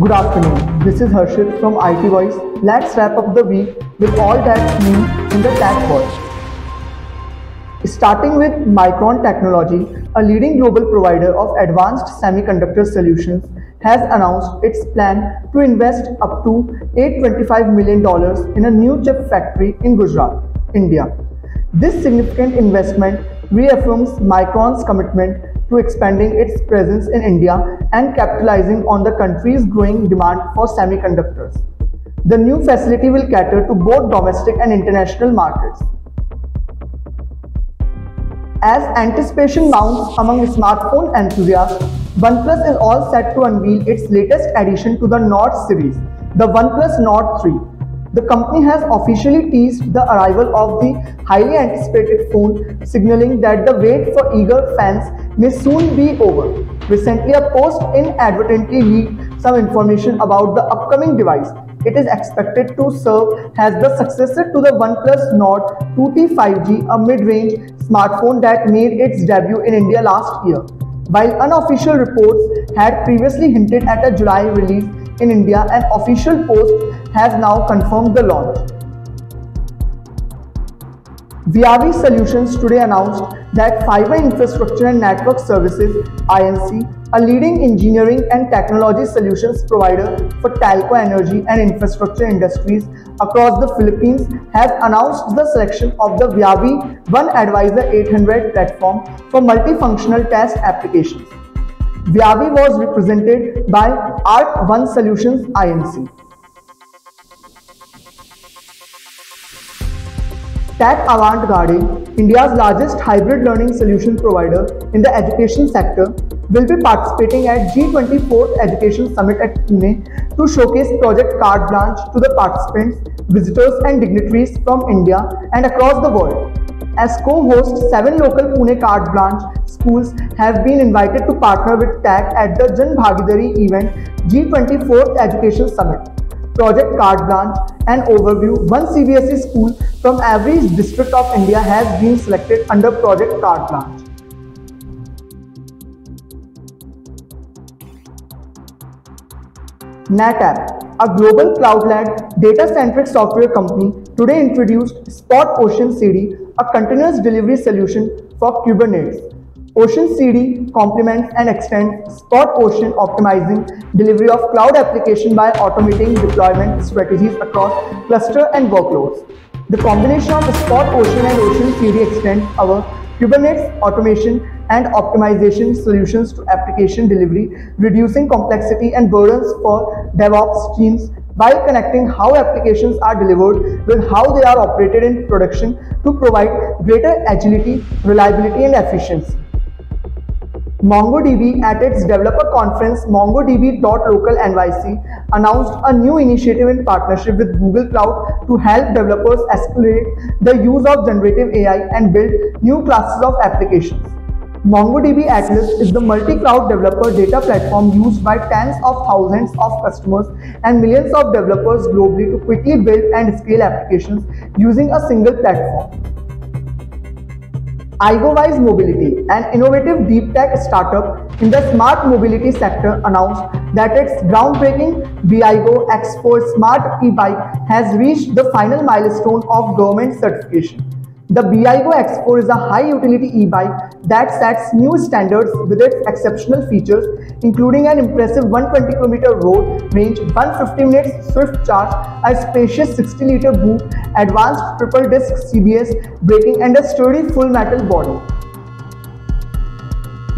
Good afternoon. This is Harshit from IT Voice. Let's wrap up the week with all that's new in the tech world. Starting with Micron Technology, a leading global provider of advanced semiconductor solutions, has announced its plan to invest up to $825 million in a new chip factory in Gujarat, India. This significant investment reaffirms Micron's commitment to expanding its presence in India and capitalizing on the country's growing demand for semiconductors. The new facility will cater to both domestic and international markets. As anticipation mounts among smartphone enthusiasts, OnePlus is all set to unveil its latest addition to the Nord series, the OnePlus Nord 3. The company has officially teased the arrival of the highly anticipated phone, signaling that the wait for eager fans may soon be over. Recently, a post inadvertently leaked some information about the upcoming device. It is expected to serve as the successor to the OnePlus Nord 2T 5G, a mid-range smartphone that made its debut in India last year. While unofficial reports had previously hinted at a July release in India, an official post has now confirmed the launch. Viavi Solutions today announced that Fiber Infrastructure and Network Services INC, a leading engineering and technology solutions provider for telco energy and infrastructure industries across the Philippines, has announced the selection of the Viavi One Advisor 800 platform for multifunctional test applications. Viavi was represented by Arc One Solutions INC. Tech Avant-Garde, India's largest hybrid learning solution provider in the education sector, will be participating at G24 Education Summit at Pune to showcase Project Carte Blanche to the participants, visitors and dignitaries from India and across the world. As co-hosts, seven local Pune Carte Blanche schools have been invited to partner with TAC at the Jan Bhagidari event G24 Education Summit. Project Carte Blanche, and overview, one CBSE school from every district of India has been selected under Project Carte Blanche. NetApp, a global cloud-led data-centric software company, today introduced Spot Ocean CD, a continuous delivery solution for Kubernetes. Ocean CD complements and extends Spot Ocean optimizing delivery of cloud application by automating deployment strategies across cluster and workloads. The combination of Spot Ocean and Ocean CD extends our Kubernetes automation and optimization solutions to application delivery, reducing complexity and burdens for DevOps teams by connecting how applications are delivered with how they are operated in production to provide greater agility, reliability, and efficiency. MongoDB at its developer conference MongoDB.local NYC announced a new initiative in partnership with Google Cloud to help developers accelerate the use of generative AI and build new classes of applications. MongoDB Atlas is the multi-cloud developer data platform used by tens of thousands of customers and millions of developers globally to quickly build and scale applications using a single platform. IgoWise Mobility, an innovative deep tech startup in the smart mobility sector, announced that its groundbreaking BeiGo X4 smart e-bike has reached the final milestone of government certification. The BeiGo X4 is a high-utility e-bike that sets new standards with its exceptional features, including an impressive 120 km road range, 150 minutes swift charge, a spacious 60-liter boot, advanced triple-disc CBS braking, and a sturdy full-metal body.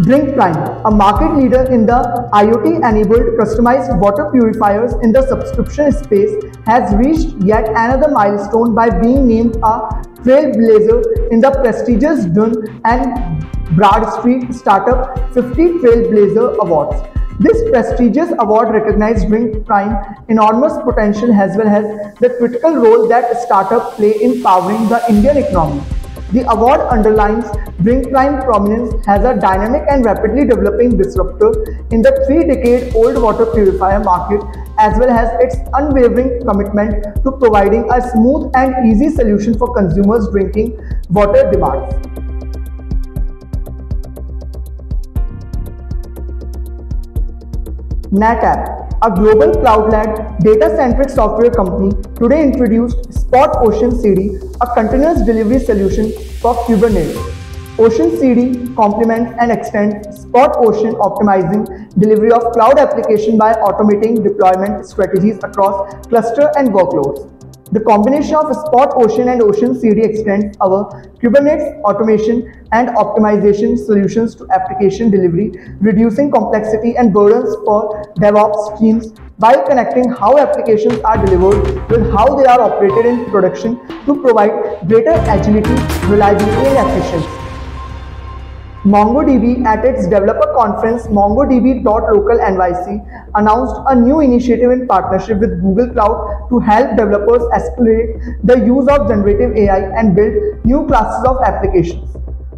Drink Prime, a market leader in the IoT-enabled customized water purifiers in the subscription space, has reached yet another milestone by being named a trailblazer in the prestigious Dun and Bradstreet Startup 50 Trailblazer Awards. This prestigious award recognized Drink Prime enormous potential as well as the critical role that startups play in powering the Indian economy. The award underlines Drink Prime prominence as a dynamic and rapidly developing disruptor in the three-decade-old water purifier market as well as its unwavering commitment to providing a smooth and easy solution for consumers' drinking water demands. NetApp a global cloud-led data-centric software company, today introduced Spot Ocean CD, a continuous delivery solution for Kubernetes. Ocean CD complements and extends Spot Ocean optimizing delivery of cloud application by automating deployment strategies across cluster and workloads. The combination of Spot Ocean and Ocean CD extends our Kubernetes automation and optimization solutions to application delivery, reducing complexity and burdens for DevOps teams by connecting how applications are delivered with how they are operated in production to provide greater agility, reliability and efficiency. MongoDB at its developer conference MongoDB.local NYC announced a new initiative in partnership with Google Cloud to help developers accelerate the use of generative AI and build new classes of applications.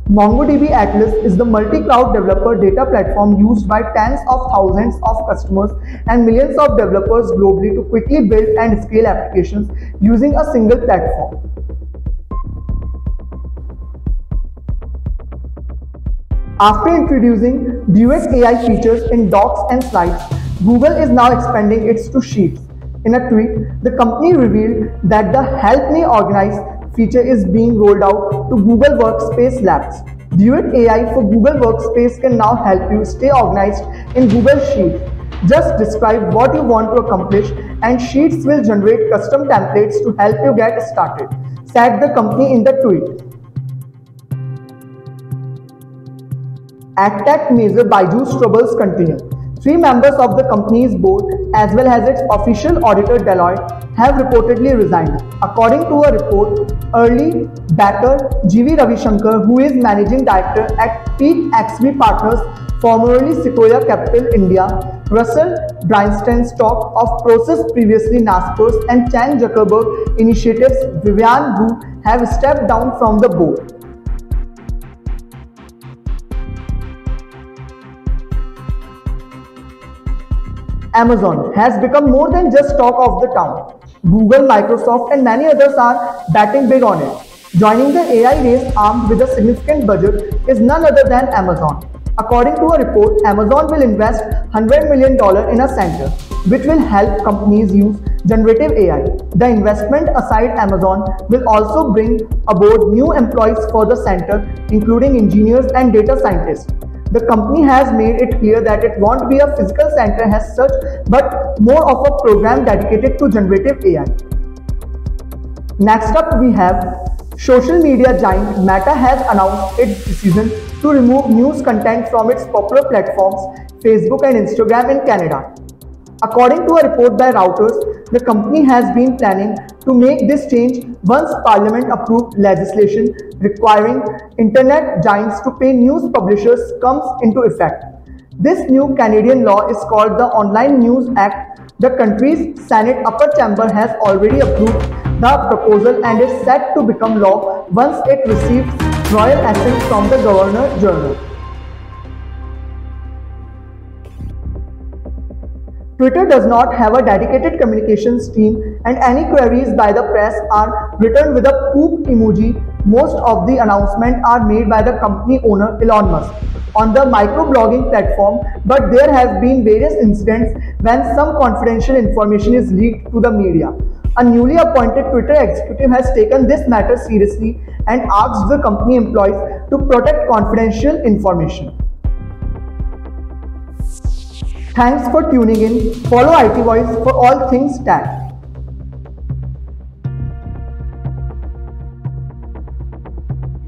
MongoDB Atlas is the multi-cloud developer data platform used by tens of thousands of customers and millions of developers globally to quickly build and scale applications using a single platform. After introducing Duet AI features in Docs and Slides, Google is now expanding it to Sheets. In a tweet, the company revealed that the Help Me Organize feature is being rolled out to Google Workspace Labs. Duet AI for Google Workspace can now help you stay organized in Google Sheets. Just describe what you want to accomplish and Sheets will generate custom templates to help you get started, said the company in the tweet. EdTech major Byju's troubles continue. Three members of the company's board, as well as its official auditor Deloitte, have reportedly resigned. According to a report, early backer GV Ravishankar, who is managing director at Peak XV Partners, formerly Sequoia Capital India, Russell Stock of Prosus, previously Naspers and Chan Zuckerberg Initiatives Vivian Wu have stepped down from the board. Amazon has become more than just talk of the town. Google, Microsoft and many others are betting big on it. Joining the AI race armed with a significant budget is none other than Amazon. According to a report, Amazon will invest $100 million in a center, which will help companies use generative AI. The investment aside Amazon will also bring aboard new employees for the center, including engineers and data scientists. The company has made it clear that it won't be a physical center as such, but more of a program dedicated to generative AI. Next up, we have social media giant Meta has announced its decision to remove news content from its popular platforms Facebook and Instagram in Canada. According to a report by Reuters, the company has been planning to make this change once Parliament approved legislation requiring internet giants to pay news publishers comes into effect. This new Canadian law is called the Online News Act. The country's Senate upper chamber has already approved the proposal and is set to become law once it receives royal assent from the Governor General. Twitter does not have a dedicated communications team and any queries by the press are returned with a poop emoji. Most of the announcements are made by the company owner Elon Musk on the microblogging platform, but there have been various incidents when some confidential information is leaked to the media. A newly appointed Twitter executive has taken this matter seriously and asked the company employees to protect confidential information. Thanks for tuning in. Follow IT Voice for all things tech.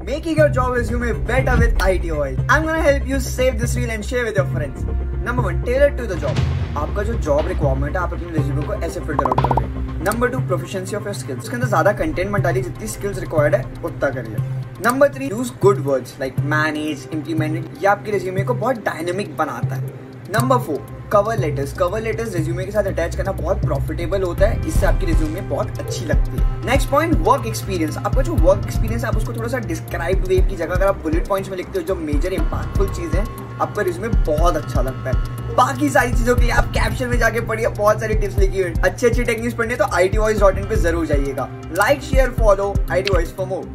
Making your job resume better with IT Voice. I'm gonna help you save this reel and share with your friends. Number one, tailor to the job. आपका जो job requirement है आप अपने resume को ऐसे filter out करोगे number two proficiency of your skills उसके अंदर ज़्यादा कंटेंट मत डालिए जितनी स्किल्स रिक्वायर्ड है उतना करिए number three use good words like manage implemented ये आपके रेज्यूमे को बहुत डायनेमिक बनाता है number four cover letters cover letters resume के साथ अटैच करना बहुत प्रॉफिटेबल होता है। इससे आपकी रिज्यूमे बहुत अच्छी लगती है। नेक्स्ट पॉइंट वर्क एक्सपीरियंस आपका जो वर्क एक्सपीरियंस है, आप उसको थोड़ा सा डिस्क्राइब वे की जगह, अगर आप बुलेट पॉइंट्स में लिखते हो, जो मेजर इंपैक्टफुल चीज़ है, आपका रिज्यूमे बहुत अच्छा लगता है। बाकी सारी चीज़ों के लिए आप कैप्शन में जाके पढ़िए, बहुत सारी टिप्स लिखी हुई अच्छी अच्छी टेक्निक्स पढ़ने तो I T voice dot in पर ज़रूर जाइएगा। Like share follow I T voice for more